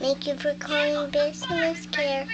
Thank you for calling Business Care.